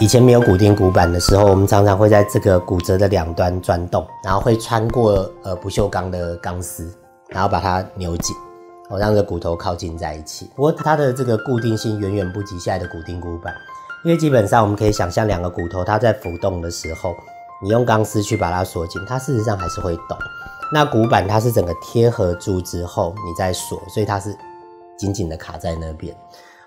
以前没有固定骨板的时候，我们常常会在这个骨折的两端钻洞，然后会穿过呃不锈钢的钢丝，然后把它扭紧，哦让这骨头靠近在一起。不过它的这个固定性远远不及现在的固定骨板，因为基本上我们可以想象两个骨头它在浮动的时候，你用钢丝去把它锁紧，它事实上还是会动。那骨板它是整个贴合住之后你再锁，所以它是紧紧的卡在那边。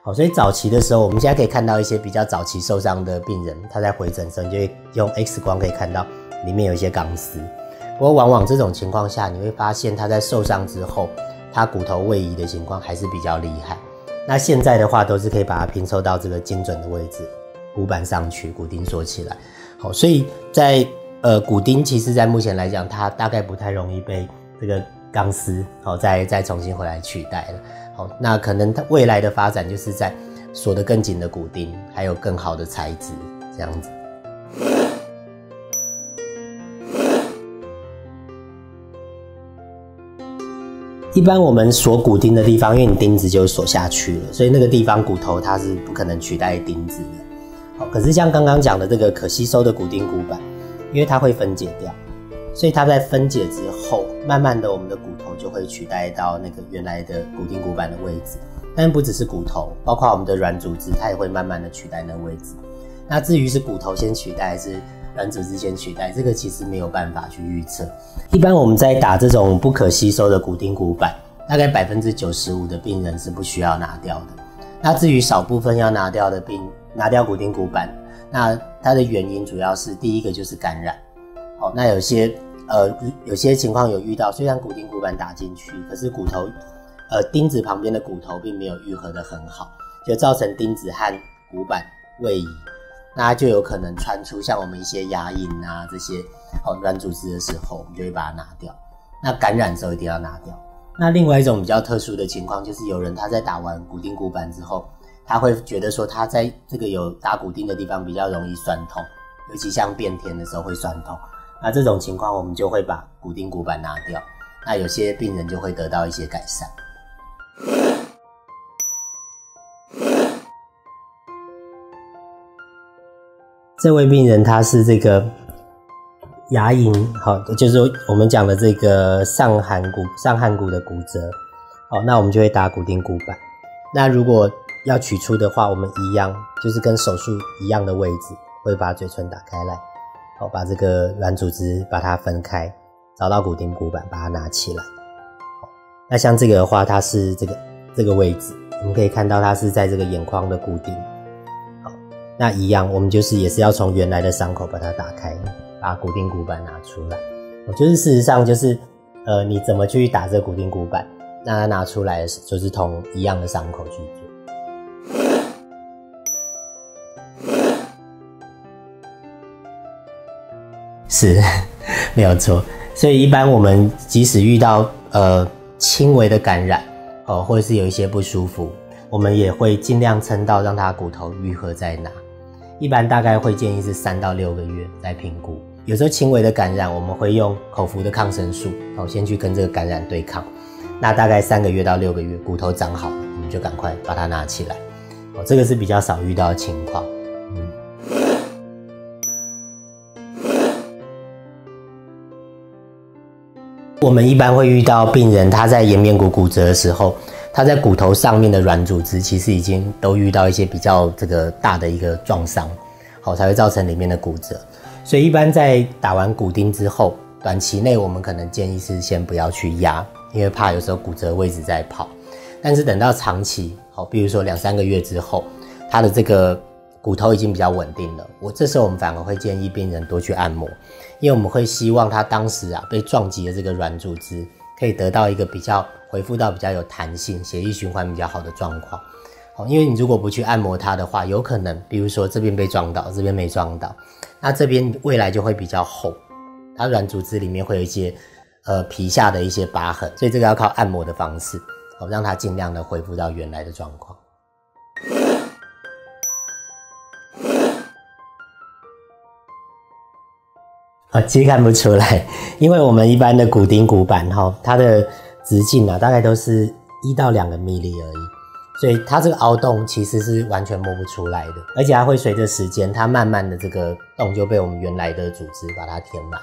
好，所以早期的时候，我们现在可以看到一些比较早期受伤的病人，他在回诊时，你就会用 X 光可以看到里面有一些钢丝。不过，往往这种情况下，你会发现他在受伤之后，他骨头位移的情况还是比较厉害。那现在的话，都是可以把它拼凑到这个精准的位置，骨板上去，骨钉锁起来。好，所以在呃骨钉，其实在目前来讲，它大概不太容易被这个钢丝好再再重新回来取代了。好那可能它未来的发展就是在锁得更紧的骨钉，还有更好的材质这样子。一般我们锁骨钉的地方，因为你钉子就锁下去了，所以那个地方骨头它是不可能取代钉子的。可是像刚刚讲的这个可吸收的骨钉骨板，因为它会分解掉，所以它在分解之后，慢慢的我们的骨头。就会取代到那个原来的骨钉骨板的位置，但不只是骨头，包括我们的软组织，它也会慢慢的取代那位置。那至于是骨头先取代还是软组织先取代，这个其实没有办法去预测。一般我们在打这种不可吸收的骨钉骨板，大概百分之九十五的病人是不需要拿掉的。那至于少部分要拿掉的病，拿掉骨钉骨板，那它的原因主要是第一个就是感染。好，那有些。呃，有些情况有遇到，虽然骨钉骨板打进去，可是骨头，呃，钉子旁边的骨头并没有愈合的很好，就造成钉子和骨板位移，那就有可能穿出像我们一些牙龈啊这些哦软组织的时候，我们就会把它拿掉。那感染的时候一定要拿掉。那另外一种比较特殊的情况，就是有人他在打完骨钉骨板之后，他会觉得说他在这个有打骨钉的地方比较容易酸痛，尤其像变天的时候会酸痛。那这种情况，我们就会把骨钉骨板拿掉，那有些病人就会得到一些改善。这位病人他是这个牙龈，好，就是我们讲的这个上颌骨、上颌骨的骨折，好，那我们就会打骨钉骨板。那如果要取出的话，我们一样，就是跟手术一样的位置，会把嘴唇打开来。好，把这个软组织把它分开，找到骨钉骨板，把它拿起来。那像这个的话，它是这个这个位置，我们可以看到它是在这个眼眶的固定。好，那一样，我们就是也是要从原来的伤口把它打开，把骨钉骨板拿出来。我就是事实上就是，呃，你怎么去打这个骨钉骨板，那它拿出来，就是同一样的伤口去做。是，没有错。所以一般我们即使遇到呃轻微的感染，哦，或者是有一些不舒服，我们也会尽量撑到让它骨头愈合再拿。一般大概会建议是三到六个月来评估。有时候轻微的感染，我们会用口服的抗生素，哦，先去跟这个感染对抗。那大概三个月到六个月，骨头长好了，我们就赶快把它拿起来。哦，这个是比较少遇到的情况。我们一般会遇到病人，他在颜面骨骨折的时候，他在骨头上面的软组织其实已经都遇到一些比较这个大的一个撞伤，好才会造成里面的骨折。所以一般在打完骨钉之后，短期内我们可能建议是先不要去压，因为怕有时候骨折位置在跑。但是等到长期，好，比如说两三个月之后，他的这个。骨头已经比较稳定了，我这时候我们反而会建议病人多去按摩，因为我们会希望他当时啊被撞击的这个软组织可以得到一个比较恢复到比较有弹性、血液循环比较好的状况。好，因为你如果不去按摩它的话，有可能比如说这边被撞到，这边没撞到，那这边未来就会比较厚，它软组织里面会有一些呃皮下的一些疤痕，所以这个要靠按摩的方式，好让它尽量的恢复到原来的状况。啊，其实看不出来，因为我们一般的骨钉骨板哈，它的直径啊，大概都是一到两个米粒而已，所以它这个凹洞其实是完全摸不出来的，而且还会随着时间，它慢慢的这个洞就被我们原来的组织把它填满。